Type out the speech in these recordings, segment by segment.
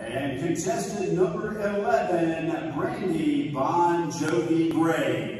And contestant number 11, Brandy Bon Jovi Gray.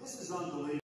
This is unbelievable.